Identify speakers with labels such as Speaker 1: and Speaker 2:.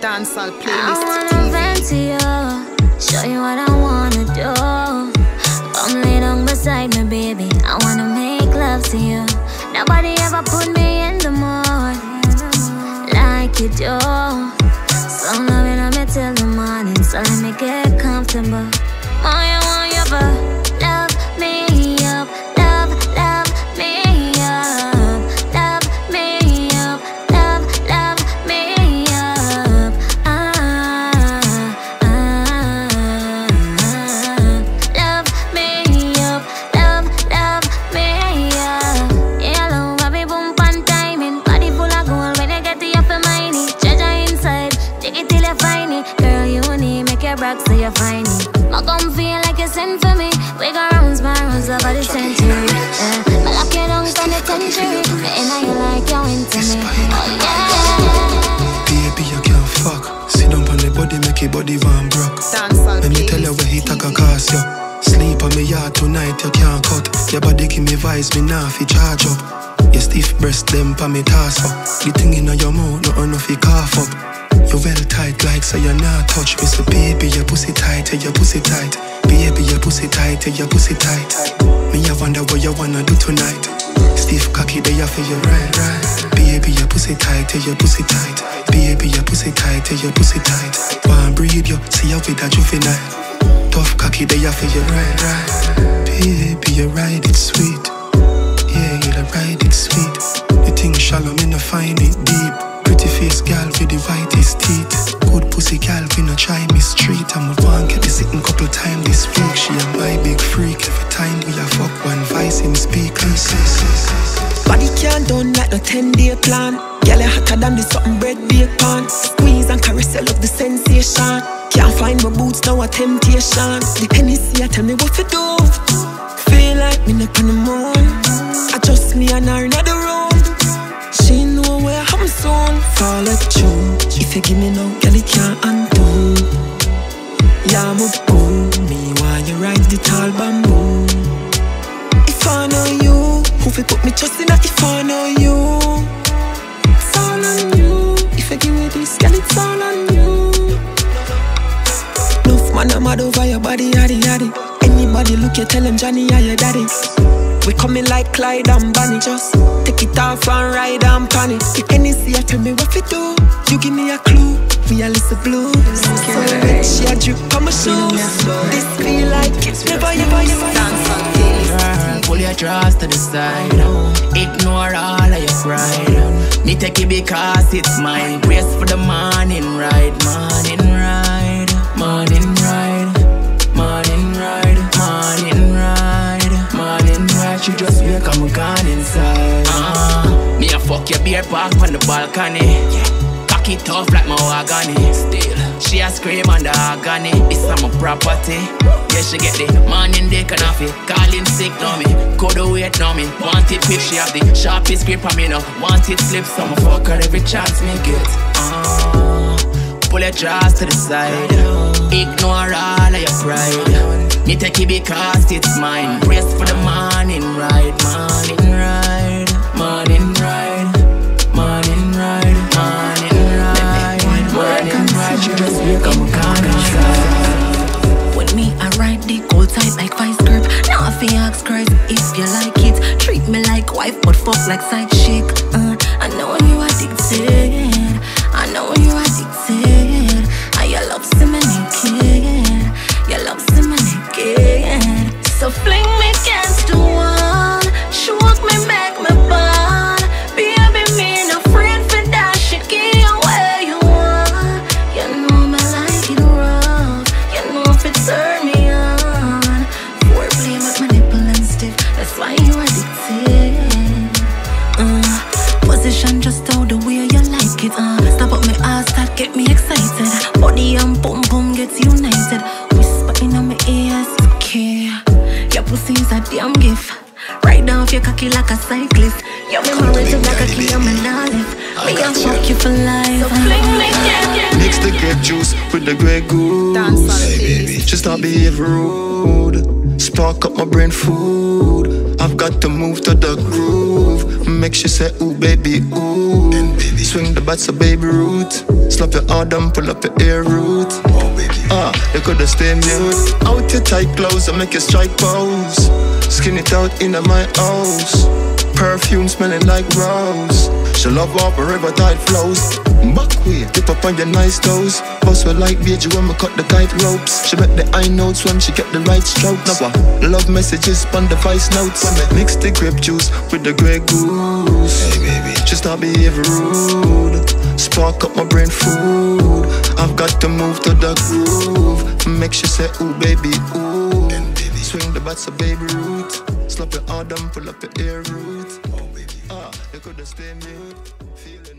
Speaker 1: Dancehall playlist.
Speaker 2: I wanna vent to you, show you what I wanna do. Come lay down beside me, baby. I wanna make love to you. Nobody ever put me in the mood like you do. So loving on me till the morning, so let me get comfortable. Oh, you want your but so you find it. I come feel like you sent for me. We got rounds by rounds over the century. Yeah. Me lock you down from the century. Me in you like you into me. Oh yeah.
Speaker 3: Baby, you can't fuck. Sit down on the body, make your body warm broke. Let me tell you where he take a cost you. Sleep on me yard tonight, you can't cut. Your body give me vibes, me nah fi charge up. Your stiff breast, them pa me toss up. The thing in your mouth, no enough fi cough up. You well tight like so you're not touch. So baby, your pussy tight, your pussy tight. Baby, your pussy tight, your pussy tight. Me I wonder what you wanna do tonight. Stiff cocky, they for you right. Baby, your pussy tight, your pussy tight. Baby, your pussy tight, your pussy tight. Wanna breathe you, see you with a juvenile. Tough cocky, they for you right. Baby, you ride it sweet. Yeah, you ride it sweet. The thing shallow, me no find it deep. Gal with the whitest teeth. Good pussy gal, we no try me street. I'm a one get the sitting couple times this week. She a my big freak. Every time we a fuck one vice in speakers.
Speaker 4: Body can't done like no 10 day plan. You hotter than the something bread bacon. Squeeze and caress, you love the sensation. Can't find my boots, now a temptation. The Hennessy, tell me what to do. Feel like me up on the moon. I just me and her in Fall at you. If you give me no, girl, it can't undo. Yeah, I'm a boom. Me while you ride the tall bamboo. If I know you, who fi put me trust in a if I know you. It's all on you. If you give me this, girl, it's all on you. Enough man, I'm mad over your body, yaddy yaddy. Anybody look, you tell them Johnny, yeah, your daddy. We coming like Clyde and Bunny, just take it off and ride and pan me what to do. You give me a clue, me a listen blues. So rich, she a drip on my shoes. This feel like it's never, ever, ever.
Speaker 1: Dancehall playlist.
Speaker 5: Girl, pull your drawers to the side. Ignore all of your pride. Me take it because it's mine. Brace for the morning ride, morning ride, morning beer park on the balcony. Cock it tough like my wagony. Still, she a scream on the agony. It's on my property. Yeah, she get the morning dick and off it. Calling sick, know me. Could wait, know me. Want it quick, she have the sharpest grip on me now. Want it slip, so I'ma fuck her every chance me get. Uh, pull your drawers to the side. Ignore all of your pride. Me take it because it's mine. Brace for the morning
Speaker 4: I ride the cold tight like vice grip. Now if you ask Christ if you like it, treat me like wife, but fuck like side addicted. Uh, position just how the way you like it. Uh, stop up my ass, that get me excited. Body and boom boom gets united. Whisper in my ears, okay. Your pussy is a damn gift. Right down off your cocky like a cyclist. You're me married like a key, I'm an olive. Me and fuck you for life. So fling me, yeah, yeah.
Speaker 3: Mix the grape juice with the Grey Goose.
Speaker 1: Dancehall playlist.
Speaker 3: Just not behave rude. Spark up my brain food.
Speaker 6: I've got to move to the groove. Make she say, ooh, baby, ooh. baby. Swing the bats, so baby root. Slap your arm down, pull up your ear root. Oh, baby. Ah, you coulda stay mute. Out your tight clothes, I make you strike pose. Skin it out in my house. Perfume smelling like rose. She love walk wherever tide flows. Back way, dip up on your nice toes. Boss will like BG when we cut the kite ropes. She make the high notes when she get the right strokes. Now, love messages on the vice notes. When we mix the grape juice with the grey goose. Hey, baby. She start behaving rude. Spark up my brain food. I've got to move to the groove. Make she say, ooh, baby, ooh. baby. Swing the bats, a baby root. Slap your arm pull up your ear root. Oh, baby. Ah, you coulda stay mute. Feeling.